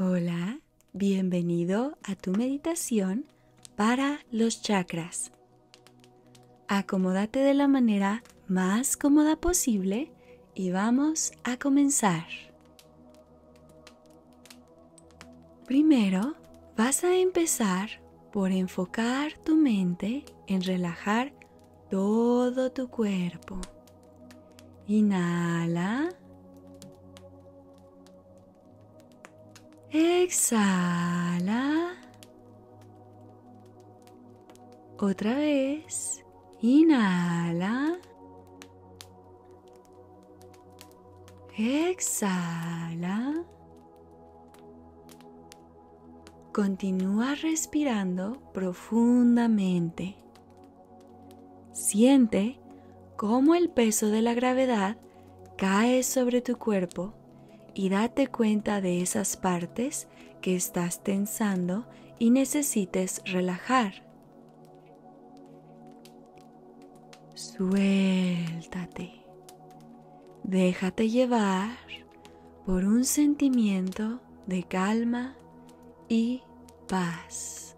Hola, bienvenido a tu meditación para los chakras. Acomódate de la manera más cómoda posible y vamos a comenzar. Primero, vas a empezar por enfocar tu mente en relajar todo tu cuerpo. Inhala. Exhala. Otra vez. Inhala. Exhala. Continúa respirando profundamente. Siente cómo el peso de la gravedad cae sobre tu cuerpo y date cuenta de esas partes que estás tensando y necesites relajar. Suéltate. Déjate llevar por un sentimiento de calma y paz.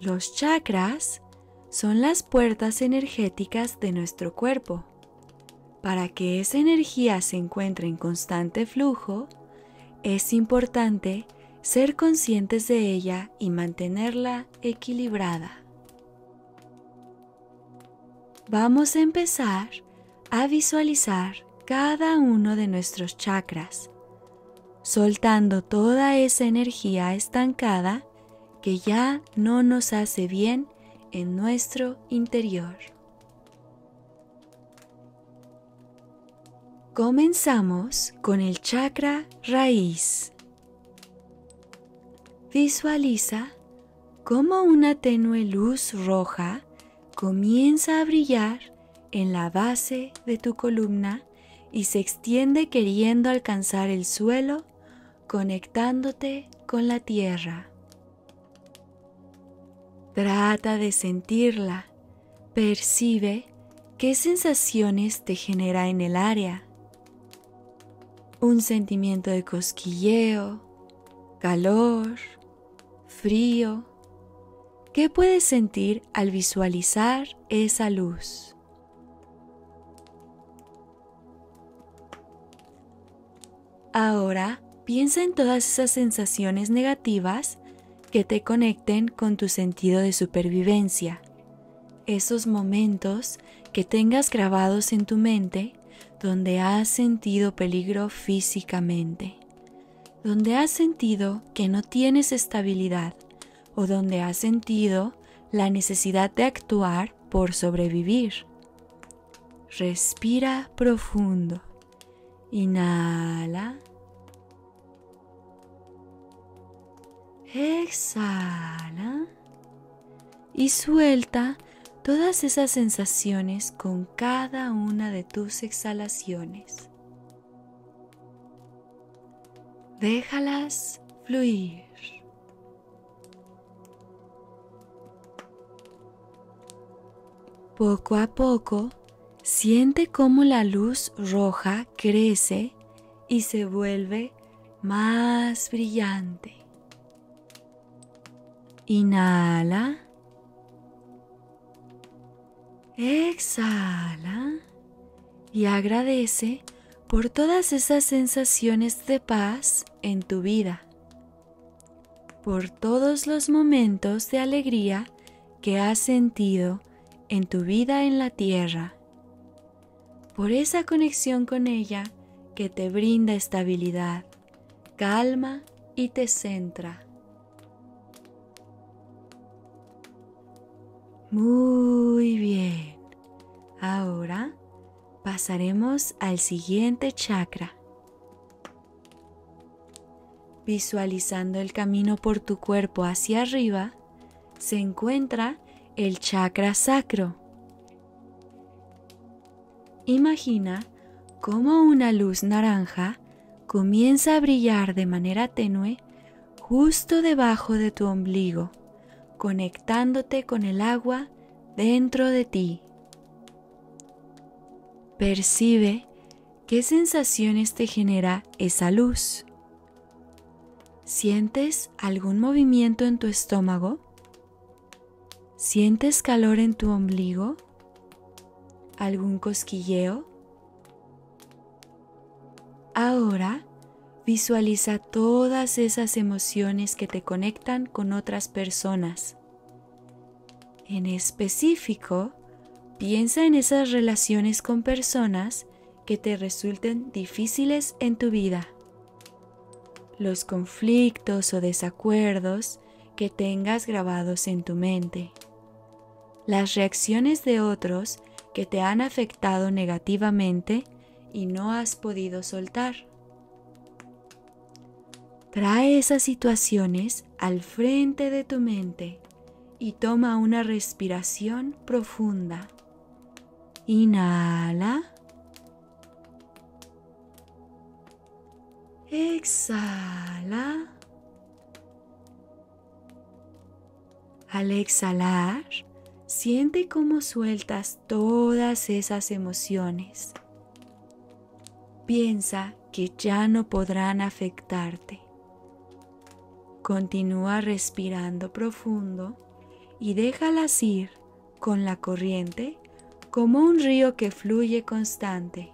Los chakras son las puertas energéticas de nuestro cuerpo. Para que esa energía se encuentre en constante flujo, es importante ser conscientes de ella y mantenerla equilibrada. Vamos a empezar a visualizar cada uno de nuestros chakras, soltando toda esa energía estancada que ya no nos hace bien en nuestro interior. Comenzamos con el chakra raíz. Visualiza cómo una tenue luz roja comienza a brillar en la base de tu columna y se extiende queriendo alcanzar el suelo, conectándote con la tierra. Trata de sentirla, percibe qué sensaciones te genera en el área un sentimiento de cosquilleo, calor, frío. ¿Qué puedes sentir al visualizar esa luz? Ahora piensa en todas esas sensaciones negativas que te conecten con tu sentido de supervivencia. Esos momentos que tengas grabados en tu mente donde has sentido peligro físicamente, donde has sentido que no tienes estabilidad o donde has sentido la necesidad de actuar por sobrevivir. Respira profundo. Inhala. Exhala. Y suelta todas esas sensaciones con cada una de tus exhalaciones. Déjalas fluir. Poco a poco, siente cómo la luz roja crece y se vuelve más brillante. Inhala. Exhala y agradece por todas esas sensaciones de paz en tu vida, por todos los momentos de alegría que has sentido en tu vida en la tierra, por esa conexión con ella que te brinda estabilidad, calma y te centra. Muy bien. Ahora pasaremos al siguiente chakra. Visualizando el camino por tu cuerpo hacia arriba, se encuentra el chakra sacro. Imagina cómo una luz naranja comienza a brillar de manera tenue justo debajo de tu ombligo conectándote con el agua dentro de ti. Percibe qué sensaciones te genera esa luz. ¿Sientes algún movimiento en tu estómago? ¿Sientes calor en tu ombligo? ¿Algún cosquilleo? Ahora visualiza todas esas emociones que te conectan con otras personas. En específico, piensa en esas relaciones con personas que te resulten difíciles en tu vida. Los conflictos o desacuerdos que tengas grabados en tu mente las reacciones de otros que te han afectado negativamente y no has podido soltar. Trae esas situaciones al frente de tu mente y toma una respiración profunda. Inhala. Exhala. Al exhalar, Siente cómo sueltas todas esas emociones. Piensa que ya no podrán afectarte. Continúa respirando profundo y déjalas ir con la corriente como un río que fluye constante.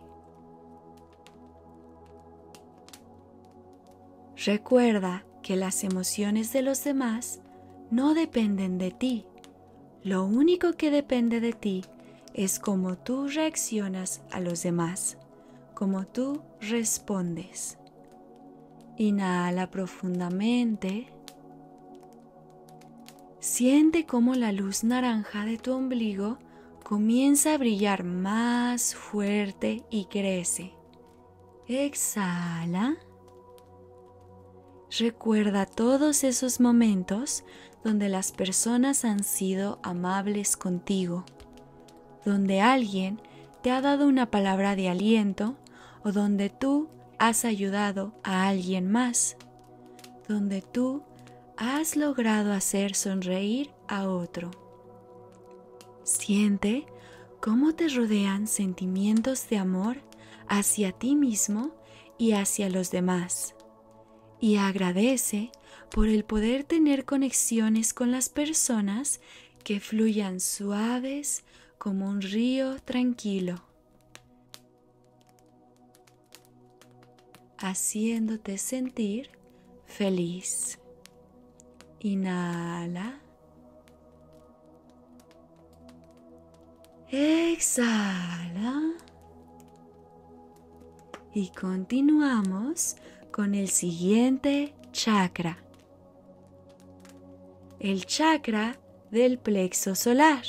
Recuerda que las emociones de los demás no dependen de ti lo único que depende de ti es cómo tú reaccionas a los demás, cómo tú respondes. Inhala profundamente. Siente cómo la luz naranja de tu ombligo comienza a brillar más fuerte y crece. Exhala. Recuerda todos esos momentos donde las personas han sido amables contigo, donde alguien te ha dado una palabra de aliento o donde tú has ayudado a alguien más, donde tú has logrado hacer sonreír a otro. Siente cómo te rodean sentimientos de amor hacia ti mismo y hacia los demás. Y agradece por el poder tener conexiones con las personas que fluyan suaves como un río tranquilo, haciéndote sentir feliz. Inhala. Exhala. Y continuamos con el siguiente chakra el chakra del plexo solar.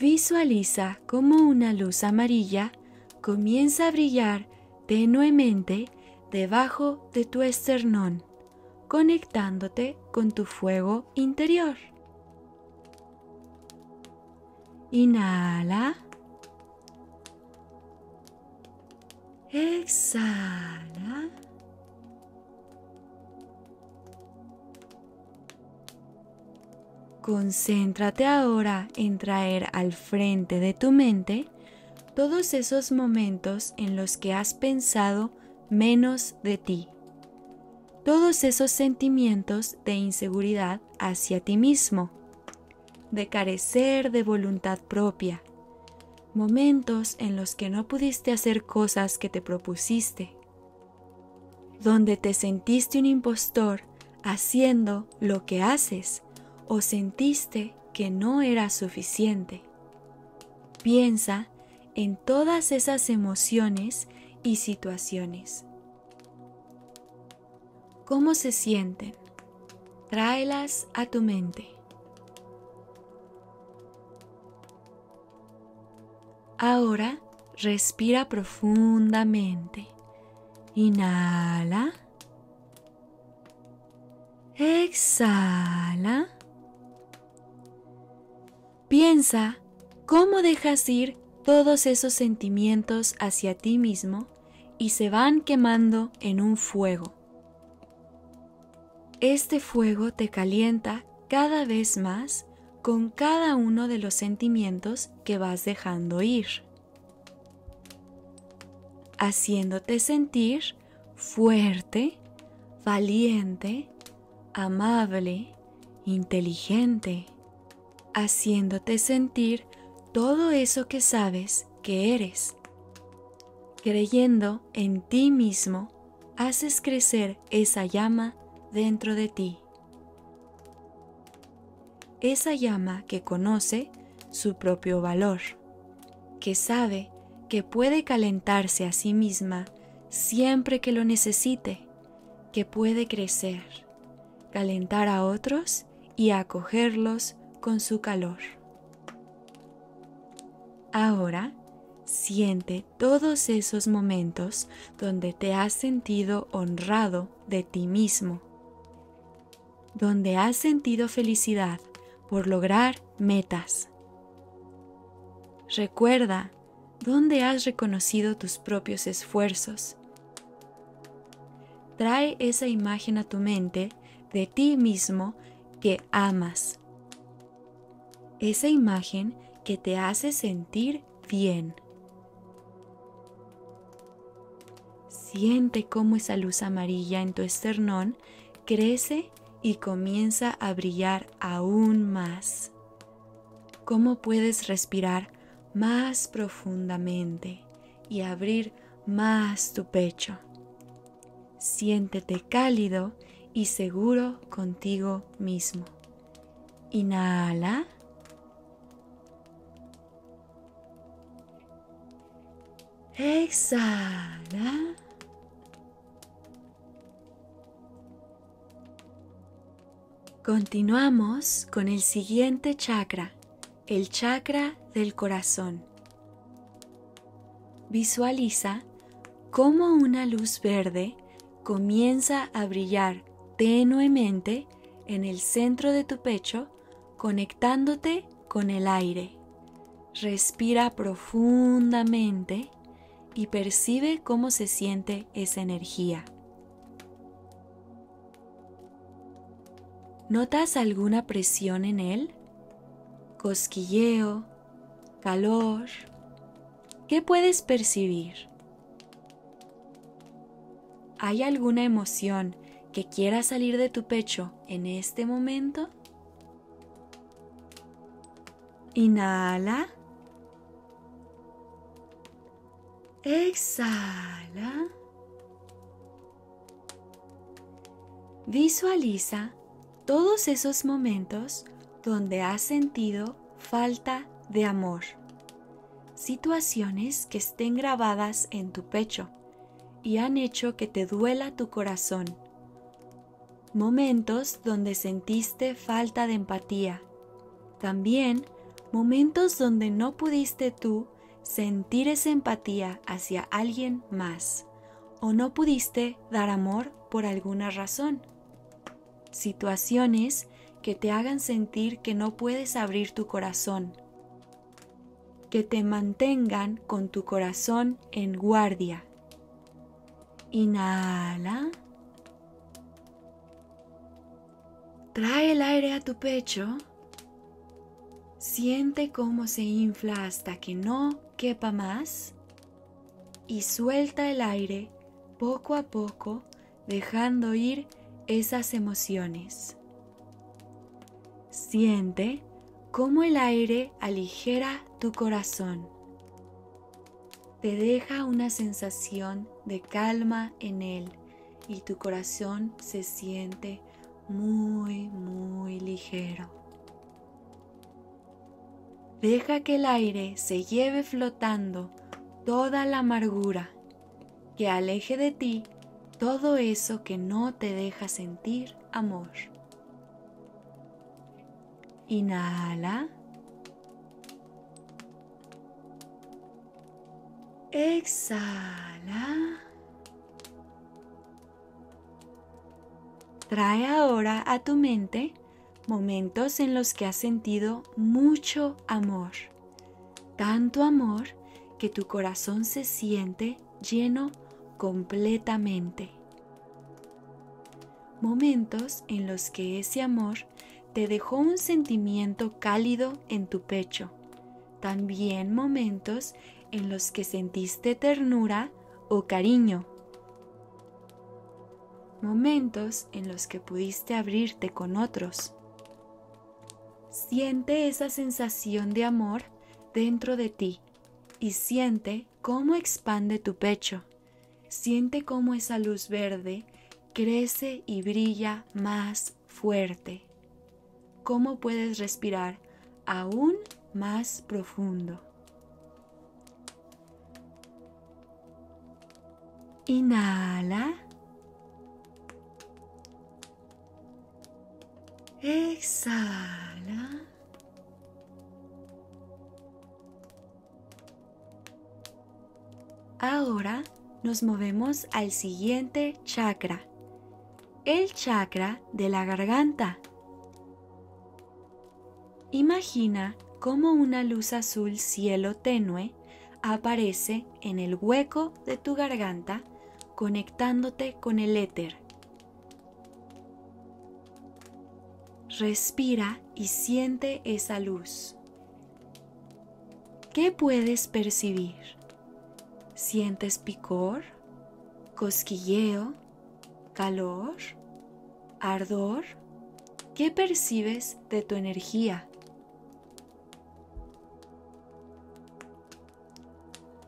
Visualiza cómo una luz amarilla comienza a brillar tenuemente debajo de tu esternón, conectándote con tu fuego interior. Inhala. Exhala. Concéntrate ahora en traer al frente de tu mente todos esos momentos en los que has pensado menos de ti, todos esos sentimientos de inseguridad hacia ti mismo, de carecer de voluntad propia, momentos en los que no pudiste hacer cosas que te propusiste, donde te sentiste un impostor haciendo lo que haces o sentiste que no era suficiente. Piensa en todas esas emociones y situaciones. ¿Cómo se sienten? Tráelas a tu mente. Ahora respira profundamente. Inhala. Exhala. Piensa cómo dejas ir todos esos sentimientos hacia ti mismo y se van quemando en un fuego. Este fuego te calienta cada vez más con cada uno de los sentimientos que vas dejando ir, haciéndote sentir fuerte, valiente, amable, inteligente, haciéndote sentir todo eso que sabes que eres. Creyendo en ti mismo, haces crecer esa llama dentro de ti. Esa llama que conoce su propio valor, que sabe que puede calentarse a sí misma siempre que lo necesite, que puede crecer, calentar a otros y acogerlos con su calor. Ahora, siente todos esos momentos donde te has sentido honrado de ti mismo, donde has sentido felicidad por lograr metas. Recuerda dónde has reconocido tus propios esfuerzos. Trae esa imagen a tu mente de ti mismo que amas. Esa imagen que te hace sentir bien. Siente cómo esa luz amarilla en tu esternón crece y comienza a brillar aún más. Cómo puedes respirar más profundamente y abrir más tu pecho. Siéntete cálido y seguro contigo mismo. Inhala. Exhala. Continuamos con el siguiente chakra, el chakra del corazón. Visualiza cómo una luz verde comienza a brillar tenuemente en el centro de tu pecho, conectándote con el aire. Respira profundamente y percibe cómo se siente esa energía. ¿Notas alguna presión en él? ¿Cosquilleo? ¿Calor? ¿Qué puedes percibir? ¿Hay alguna emoción que quiera salir de tu pecho en este momento? Inhala. Exhala. Visualiza todos esos momentos donde has sentido falta de amor. Situaciones que estén grabadas en tu pecho y han hecho que te duela tu corazón. Momentos donde sentiste falta de empatía. También momentos donde no pudiste tú sentir esa empatía hacia alguien más o no pudiste dar amor por alguna razón. Situaciones que te hagan sentir que no puedes abrir tu corazón, que te mantengan con tu corazón en guardia. Inhala. Trae el aire a tu pecho. Siente cómo se infla hasta que no quepa más y suelta el aire poco a poco dejando ir esas emociones. Siente cómo el aire aligera tu corazón. Te deja una sensación de calma en él y tu corazón se siente muy, muy ligero. Deja que el aire se lleve flotando toda la amargura, que aleje de ti todo eso que no te deja sentir amor. Inhala. Exhala. Trae ahora a tu mente momentos en los que has sentido mucho amor, tanto amor que tu corazón se siente lleno completamente. Momentos en los que ese amor te dejó un sentimiento cálido en tu pecho. También momentos en los que sentiste ternura o cariño. momentos en los que pudiste abrirte con otros. Siente esa sensación de amor dentro de ti y siente cómo expande tu pecho. Siente cómo esa luz verde crece y brilla más fuerte. Cómo puedes respirar aún más profundo. Inhala. Exhala. Ahora nos movemos al siguiente chakra, el chakra de la garganta. Imagina cómo una luz azul cielo tenue aparece en el hueco de tu garganta conectándote con el éter. Respira y siente esa luz. ¿Qué puedes percibir? ¿Sientes picor? ¿Cosquilleo? ¿Calor? ¿Ardor? ¿Qué percibes de tu energía?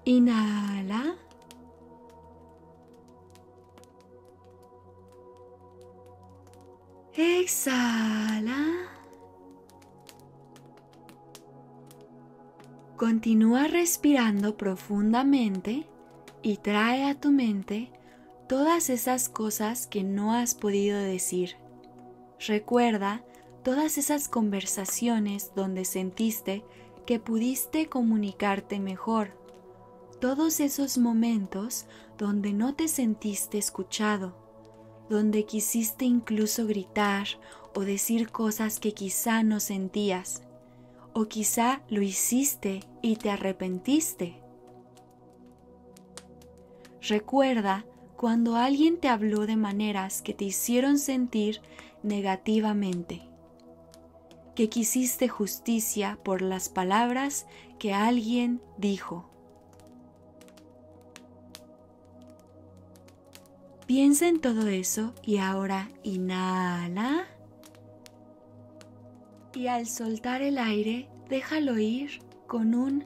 Inhala. Exhala. Continúa respirando profundamente y trae a tu mente todas esas cosas que no has podido decir. Recuerda todas esas conversaciones donde sentiste que pudiste comunicarte mejor. Todos esos momentos donde no te sentiste escuchado donde quisiste incluso gritar o decir cosas que quizá no sentías, o quizá lo hiciste y te arrepentiste. Recuerda cuando alguien te habló de maneras que te hicieron sentir negativamente, que quisiste justicia por las palabras que alguien dijo Piensa en todo eso y ahora inhala. Y al soltar el aire, déjalo ir con un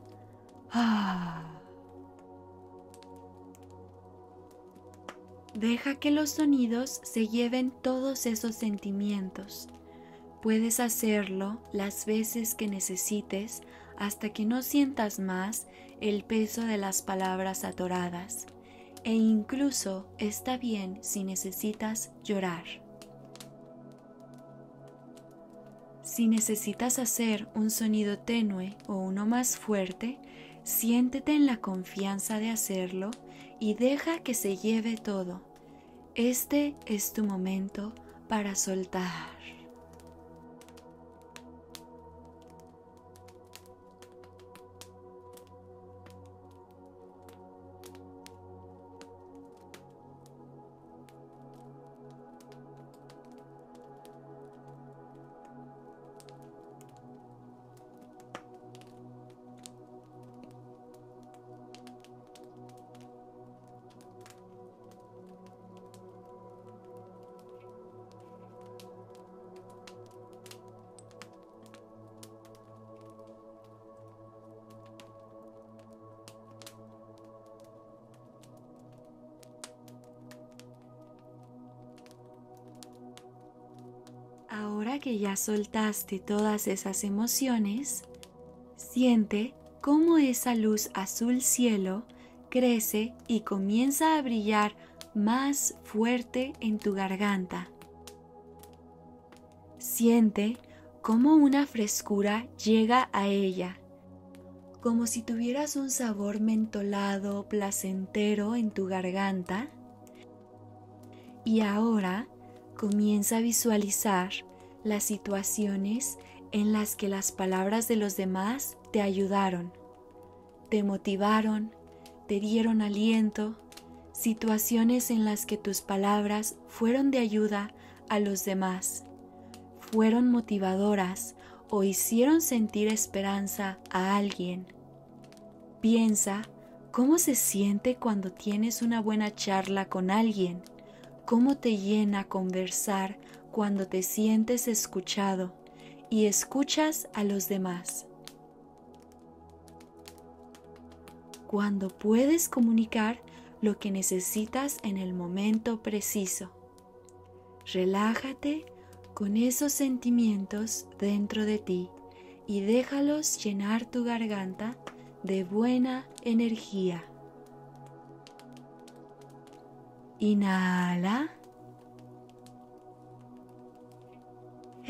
ah. Deja que los sonidos se lleven todos esos sentimientos. Puedes hacerlo las veces que necesites hasta que no sientas más el peso de las palabras atoradas e incluso está bien si necesitas llorar. Si necesitas hacer un sonido tenue o uno más fuerte, siéntete en la confianza de hacerlo y deja que se lleve todo. Este es tu momento para soltar. Ahora que ya soltaste todas esas emociones, siente cómo esa luz azul cielo crece y comienza a brillar más fuerte en tu garganta. Siente cómo una frescura llega a ella, como si tuvieras un sabor mentolado, placentero en tu garganta. Y ahora comienza a visualizar las situaciones en las que las palabras de los demás te ayudaron, te motivaron, te dieron aliento, situaciones en las que tus palabras fueron de ayuda a los demás, fueron motivadoras o hicieron sentir esperanza a alguien. Piensa cómo se siente cuando tienes una buena charla con alguien, cómo te llena conversar cuando te sientes escuchado y escuchas a los demás. Cuando puedes comunicar lo que necesitas en el momento preciso. Relájate con esos sentimientos dentro de ti y déjalos llenar tu garganta de buena energía. Inhala.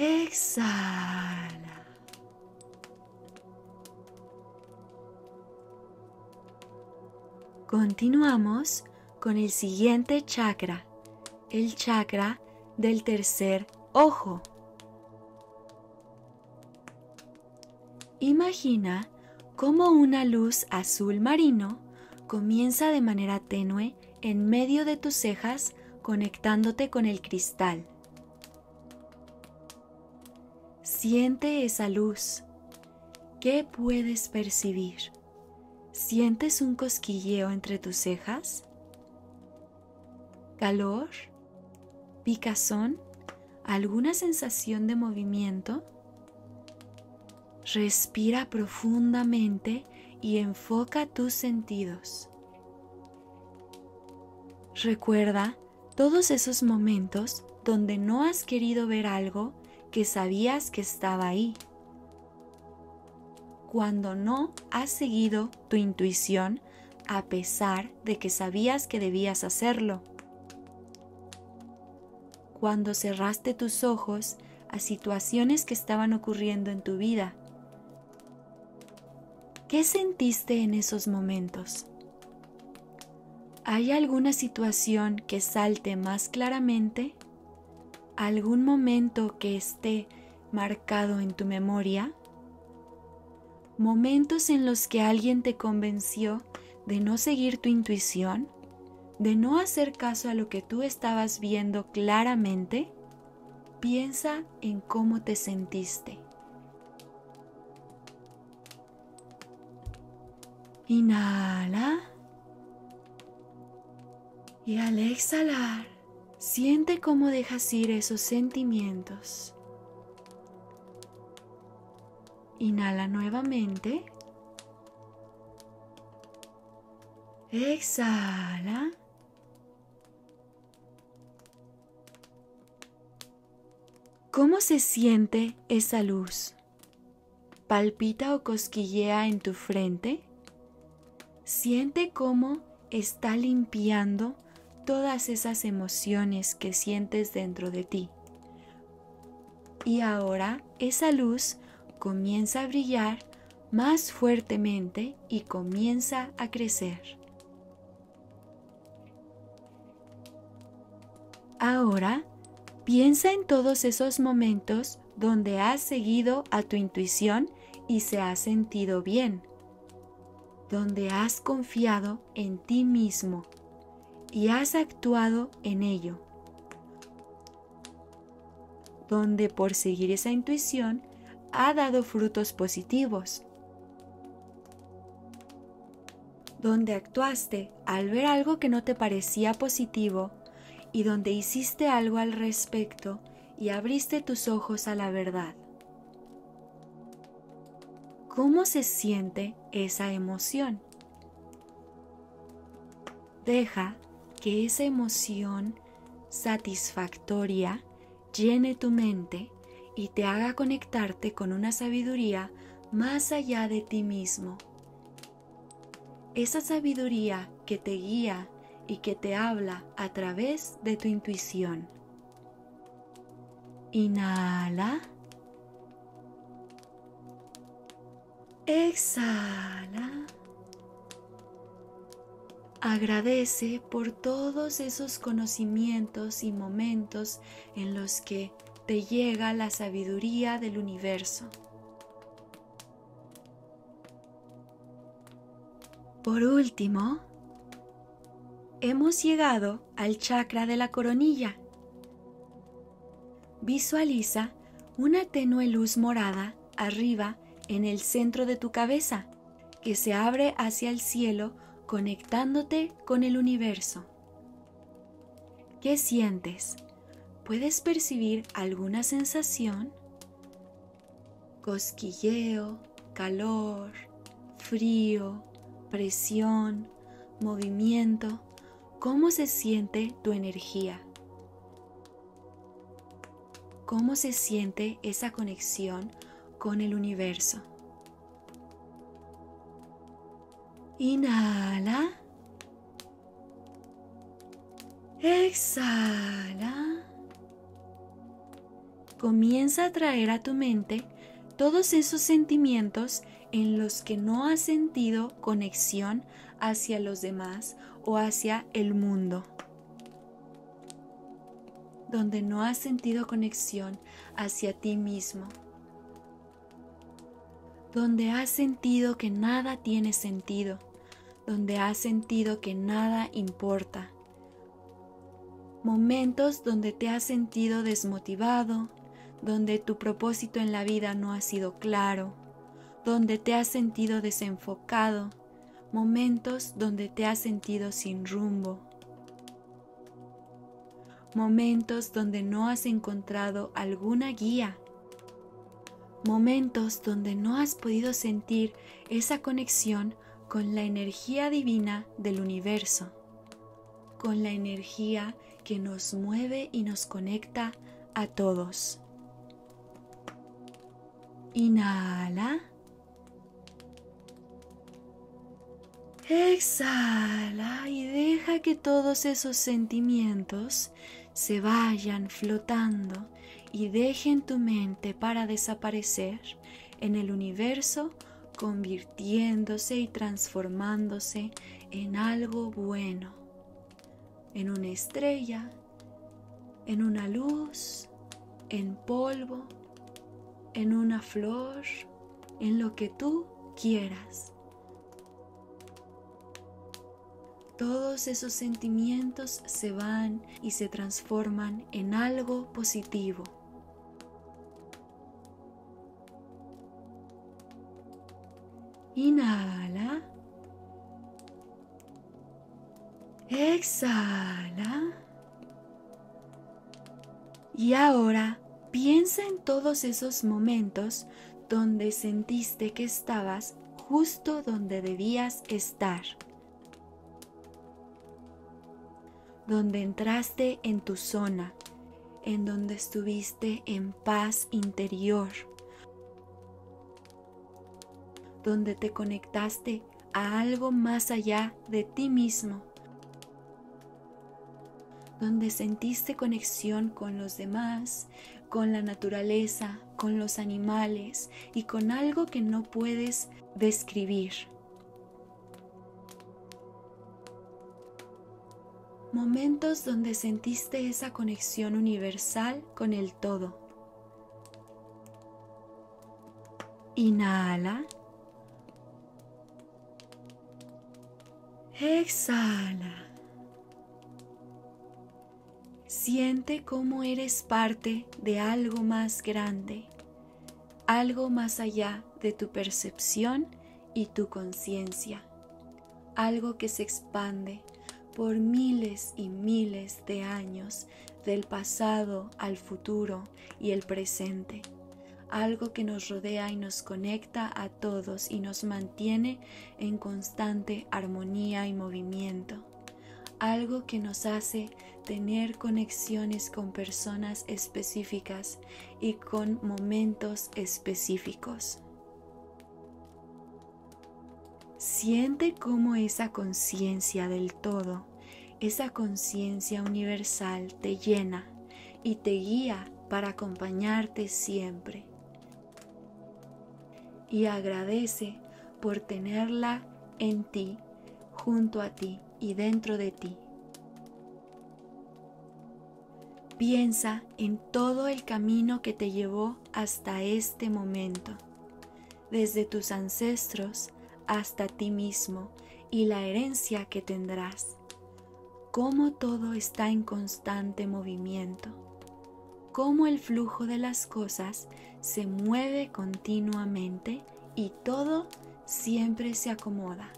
Exhala. Continuamos con el siguiente chakra, el chakra del tercer ojo. Imagina cómo una luz azul marino comienza de manera tenue en medio de tus cejas conectándote con el cristal. Siente esa luz. ¿Qué puedes percibir? ¿Sientes un cosquilleo entre tus cejas? ¿Calor? ¿Picazón? ¿Alguna sensación de movimiento? Respira profundamente y enfoca tus sentidos. Recuerda todos esos momentos donde no has querido ver algo que sabías que estaba ahí. Cuando no has seguido tu intuición a pesar de que sabías que debías hacerlo. Cuando cerraste tus ojos a situaciones que estaban ocurriendo en tu vida. ¿Qué sentiste en esos momentos? ¿Hay alguna situación que salte más claramente? ¿Algún momento que esté marcado en tu memoria? ¿Momentos en los que alguien te convenció de no seguir tu intuición? ¿De no hacer caso a lo que tú estabas viendo claramente? Piensa en cómo te sentiste. Inhala. Y al exhalar, siente cómo dejas ir esos sentimientos. Inhala nuevamente. Exhala. ¿Cómo se siente esa luz? ¿Palpita o cosquillea en tu frente? Siente cómo está limpiando todas esas emociones que sientes dentro de ti. Y ahora esa luz comienza a brillar más fuertemente y comienza a crecer. Ahora piensa en todos esos momentos donde has seguido a tu intuición y se ha sentido bien, donde has confiado en ti mismo y has actuado en ello, donde por seguir esa intuición ha dado frutos positivos, donde actuaste al ver algo que no te parecía positivo y donde hiciste algo al respecto y abriste tus ojos a la verdad. ¿Cómo se siente esa emoción? Deja que esa emoción satisfactoria llene tu mente y te haga conectarte con una sabiduría más allá de ti mismo. Esa sabiduría que te guía y que te habla a través de tu intuición. Inhala. Exhala. Agradece por todos esos conocimientos y momentos en los que te llega la sabiduría del universo. Por último, hemos llegado al chakra de la coronilla. Visualiza una tenue luz morada arriba en el centro de tu cabeza que se abre hacia el cielo conectándote con el universo. ¿Qué sientes? ¿Puedes percibir alguna sensación? Cosquilleo, calor, frío, presión, movimiento. ¿Cómo se siente tu energía? ¿Cómo se siente esa conexión con el universo? Inhala. Exhala. Comienza a traer a tu mente todos esos sentimientos en los que no has sentido conexión hacia los demás o hacia el mundo. Donde no has sentido conexión hacia ti mismo. Donde has sentido que nada tiene sentido. Donde has sentido que nada importa. Momentos donde te has sentido desmotivado, donde tu propósito en la vida no ha sido claro, donde te has sentido desenfocado, momentos donde te has sentido sin rumbo, momentos donde no has encontrado alguna guía, momentos donde no has podido sentir esa conexión con la energía divina del universo, con la energía que nos mueve y nos conecta a todos. Inhala. Exhala y deja que todos esos sentimientos se vayan flotando y dejen tu mente para desaparecer en el universo convirtiéndose y transformándose en algo bueno en una estrella, en una luz, en polvo, en una flor, en lo que tú quieras. Todos esos sentimientos se van y se transforman en algo positivo. Inhala. Exhala. Y ahora piensa en todos esos momentos donde sentiste que estabas justo donde debías estar. Donde entraste en tu zona, en donde estuviste en paz interior. Donde te conectaste a algo más allá de ti mismo donde sentiste conexión con los demás, con la naturaleza, con los animales y con algo que no puedes describir. Momentos donde sentiste esa conexión universal con el todo. Inhala. Exhala. Siente cómo eres parte de algo más grande, algo más allá de tu percepción y tu conciencia, algo que se expande por miles y miles de años del pasado al futuro y el presente, algo que nos rodea y nos conecta a todos y nos mantiene en constante armonía y movimiento algo que nos hace tener conexiones con personas específicas y con momentos específicos. Siente cómo esa conciencia del todo, esa conciencia universal te llena y te guía para acompañarte siempre. Y agradece por tenerla en ti, junto a ti y dentro de ti. Piensa en todo el camino que te llevó hasta este momento, desde tus ancestros hasta ti mismo y la herencia que tendrás. Cómo todo está en constante movimiento, cómo el flujo de las cosas se mueve continuamente y todo siempre se acomoda.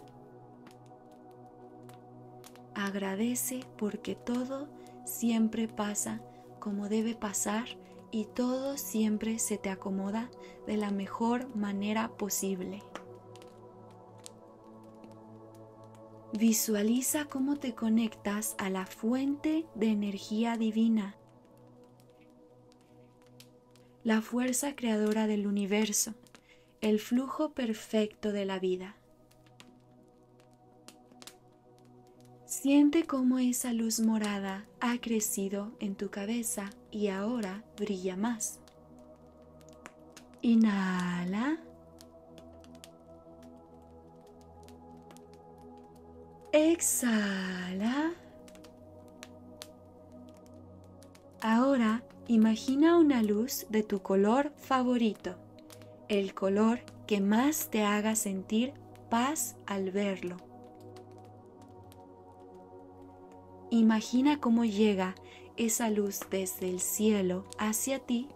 Agradece porque todo siempre pasa como debe pasar y todo siempre se te acomoda de la mejor manera posible. Visualiza cómo te conectas a la fuente de energía divina, la fuerza creadora del universo, el flujo perfecto de la vida. Siente cómo esa luz morada ha crecido en tu cabeza y ahora brilla más. Inhala. Exhala. Ahora imagina una luz de tu color favorito, el color que más te haga sentir paz al verlo. Imagina cómo llega esa luz desde el cielo hacia ti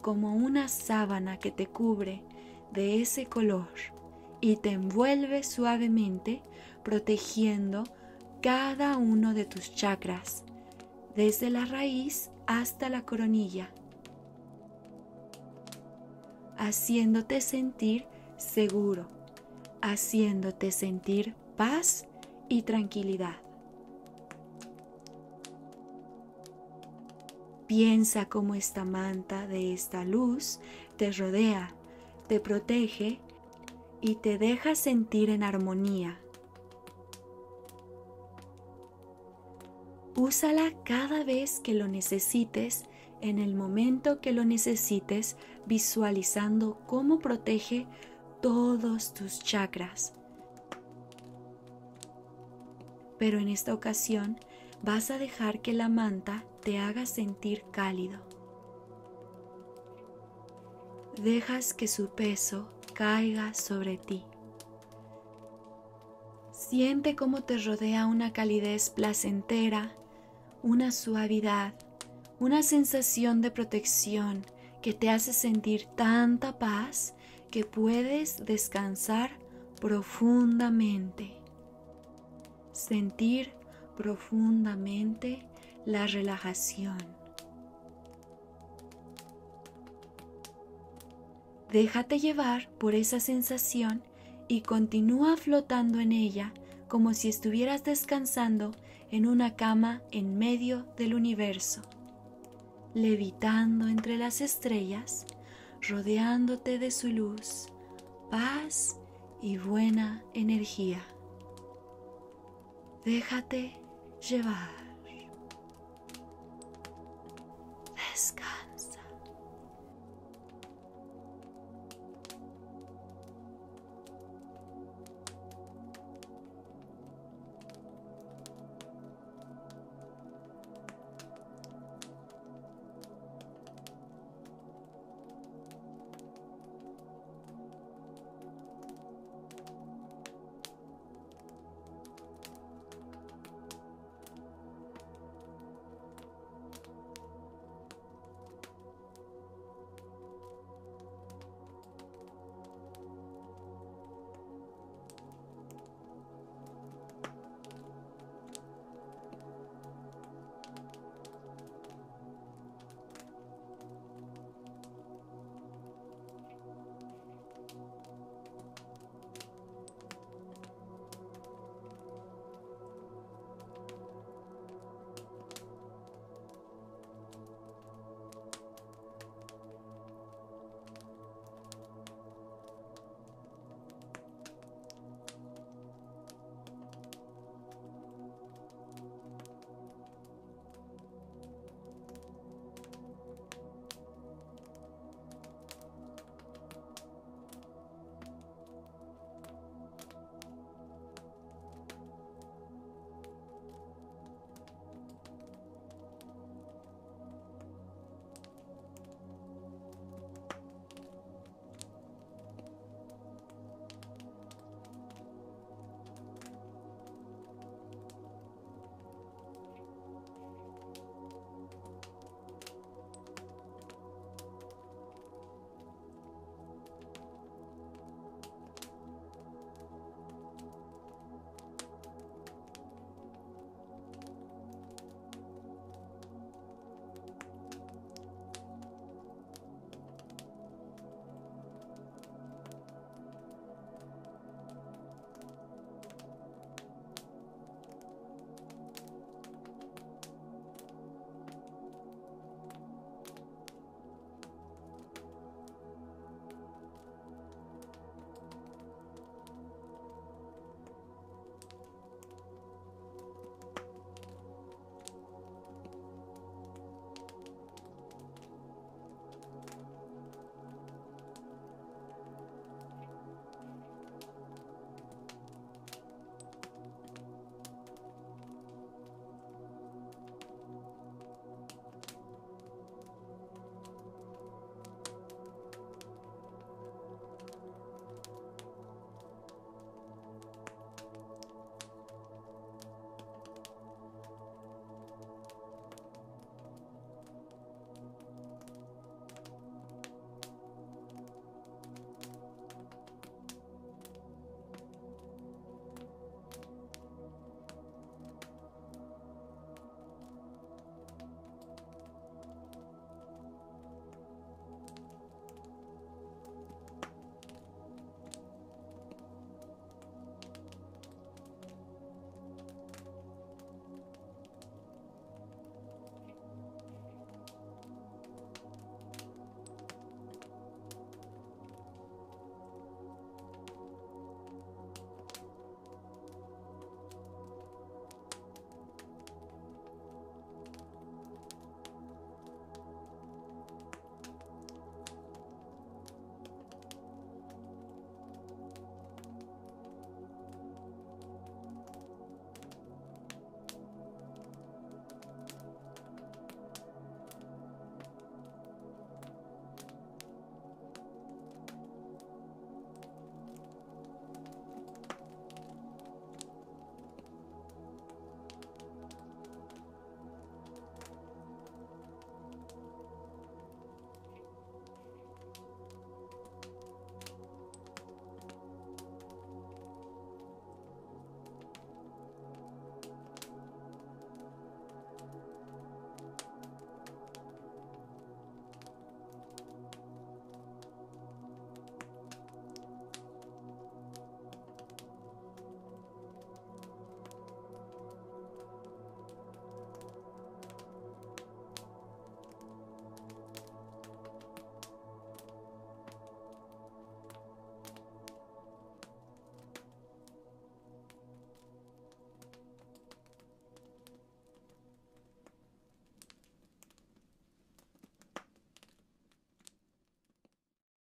como una sábana que te cubre de ese color y te envuelve suavemente protegiendo cada uno de tus chakras, desde la raíz hasta la coronilla, haciéndote sentir seguro, haciéndote sentir paz y tranquilidad. Piensa cómo esta manta de esta luz te rodea, te protege y te deja sentir en armonía. Úsala cada vez que lo necesites, en el momento que lo necesites, visualizando cómo protege todos tus chakras. Pero en esta ocasión vas a dejar que la manta te haga sentir cálido. Dejas que su peso caiga sobre ti. Siente cómo te rodea una calidez placentera, una suavidad, una sensación de protección que te hace sentir tanta paz que puedes descansar profundamente. Sentir profundamente la relajación. Déjate llevar por esa sensación y continúa flotando en ella como si estuvieras descansando en una cama en medio del universo, levitando entre las estrellas, rodeándote de su luz, paz y buena energía. Déjate llevar. Descansa.